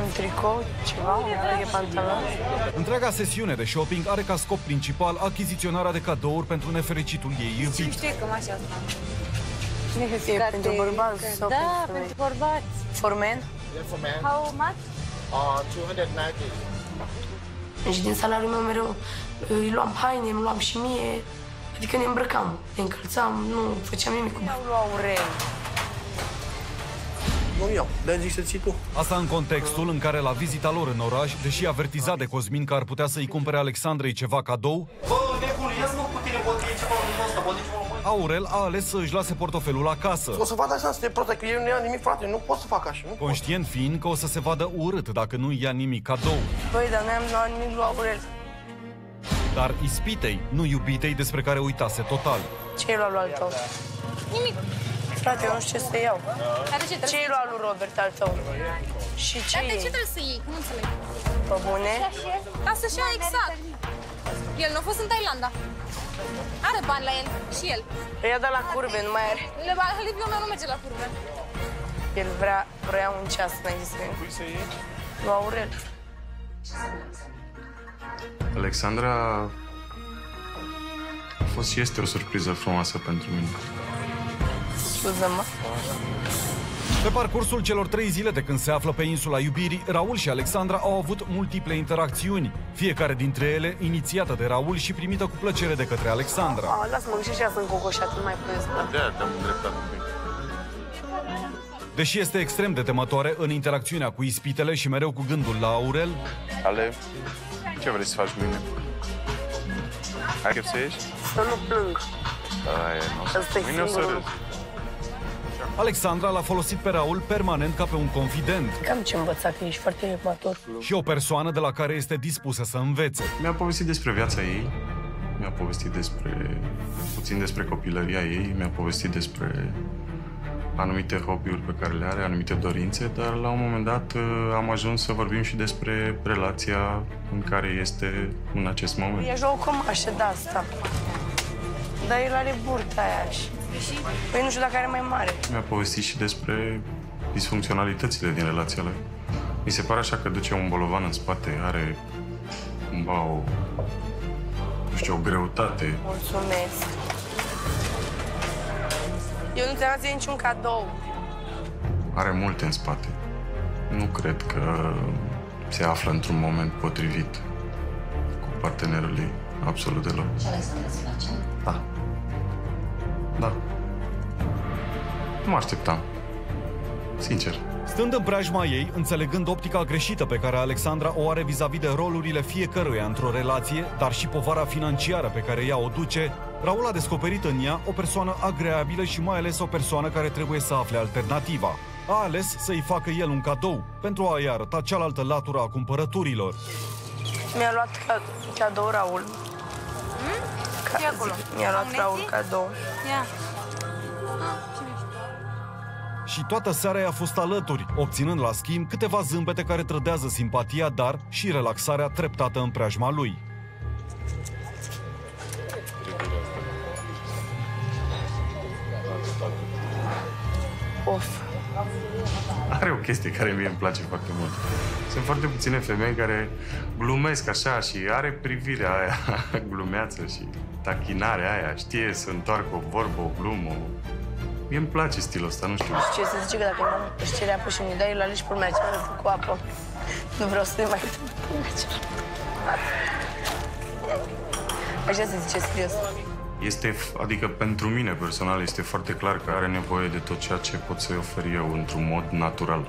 Un tricou, ceva, un de pantaloni. Întreaga sesiune de shopping are ca scop principal achiziționarea de cadouri pentru nefericitul ei Și iubit. știi că așa asta. E pentru bărbați sau Da, pentru femei? pentru bărbați. For men? Yeah, for man. How much? Uh, 290. Deci din salariul meu mereu îi luam haine, îmi luam și mie, adică ne îmbrăcam, ne încălțam, nu făceam nimic cu bani. Au luat Aurel. Nu iau, de zici să ții tu. Asta în contextul în care la vizita lor în oraș, deși avertizat de Cosmin că ar putea să-i cumpere Alexandrei ceva cadou, Bă, nebun, ia-ți mă cu tine, bă, că e ceva în ăsta, bă, de ceva, mă. Aurel a ales să își lase portofelul acasă, O să fac așa să te protect, că eu nu iau nimic, frate, nu pot să fac așa, nu pot. conștient fiind că o să se vadă urât dacă nu ia nimic cadou. Băi, dar noi am luat nimic lui Aurel. Dar ispitei, nu iubitei despre care uitase total. Ce ai luat lui al tău? Nimic. Frate, eu nu știu ce să iau. Dar de ce Ce trebuie ai luat lui Robert al tău? Și ce Dar de ce iei? trebuie să iei? Nu înțeleg. Pe bune? Ca să-și ia exact. El nu a fost în Thailanda. Are bani la el. Și el. Îi a dat la curbe, nu mai are. Le Liviu meu nu merge la curve. El vrea, vrea un ceas înainte să vină. Pui să iei? Lui Aurel. Alexandra a fost și este o surpriză frumoasă pentru mine. Scuză-mă. Pe parcursul celor trei zile de când se află pe insula iubirii, Raul și Alexandra au avut multiple interacțiuni, fiecare dintre ele inițiată de Raul și primită cu plăcere de către Alexandra. A, lasă-mă, că și așa sunt cocoșat, nu mai puteți da. De-aia te-am îndreptat un pic. Deși este extrem de temătoare în interacțiunea cu ispitele și mereu cu gândul la Aurel, Ale, ce vrei să faci mâine? Ai chef să ieși? Să nu plâng. Aia, nu o să- Asta e Mâine o să singurul râzi. Alexandra l-a folosit pe Raul permanent ca pe un confident Cam ce învăța, că ești foarte matur. și o persoană de la care este dispusă să învețe. Mi-a povestit despre viața ei, mi-a povestit despre, puțin despre copilăria ei, mi-a povestit despre anumite hobby-uri pe care le are, anumite dorințe, dar la un moment dat uh, am ajuns să vorbim și despre relația în care este în acest moment. Ea joacă o cămașă de asta. Dar el are burta aia și... Păi nu știu dacă are mai mare. Mi-a povestit și despre disfuncționalitățile din relația lor. Mi se pare așa că duce un bolovan în spate, are cumva o, nu știu, o greutate. Mulțumesc. Eu nu ți-am zis niciun cadou. Are multe în spate. Nu cred că se află într-un moment potrivit cu partenerul ei, absolut deloc. Și Alexandra îți place? Da. Da. Nu mă așteptam. Sincer. Stând în preajma ei, înțelegând optica greșită pe care Alexandra o are vis-a-vis de rolurile fiecăruia într-o relație, dar și povara financiară pe care ea o duce, Raul a descoperit în ea o persoană agreabilă și mai ales o persoană care trebuie să afle alternativa. A ales să-i facă el un cadou, pentru a-i arăta cealaltă latură a cumpărăturilor. Mi-a luat ca, cadou Raul. Ca, Ce e acolo? Mi-a luat Amnesty? Raul cadou. Ia. Și toată seara i-a fost alături, obținând la schimb câteva zâmbete care trădează simpatia, dar și relaxarea treptată în preajma lui. Of. Are o chestie care mie îmi place foarte mult. Sunt foarte puține femei care glumesc așa și are privirea aia glumeață și tachinarea aia. Știe să întoarcă o vorbă, o glumă. Mie îmi place stilul ăsta, nu știu. Ce să zice că dacă nu își cere apă și mi dai, la și pulmea cealaltă cu apă. Nu vreau să ne mai pulmea cealaltă. Așa se zice serios. Este, adică pentru mine personal este foarte clar că are nevoie de tot ceea ce pot să-i ofer eu într-un mod natural.